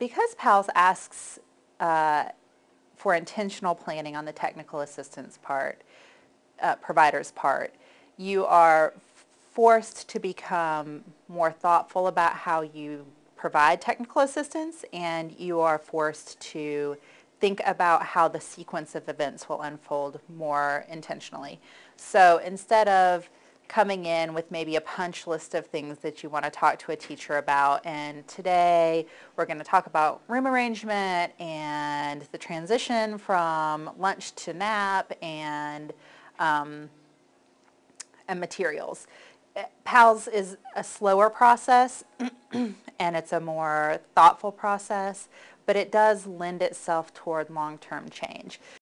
because PALS asks uh, for intentional planning on the technical assistance part, uh, provider's part, you are forced to become more thoughtful about how you provide technical assistance and you are forced to think about how the sequence of events will unfold more intentionally. So instead of coming in with maybe a punch list of things that you want to talk to a teacher about and today we're going to talk about room arrangement and the transition from lunch to nap and um, and materials. PALS is a slower process and it's a more thoughtful process, but it does lend itself toward long-term change.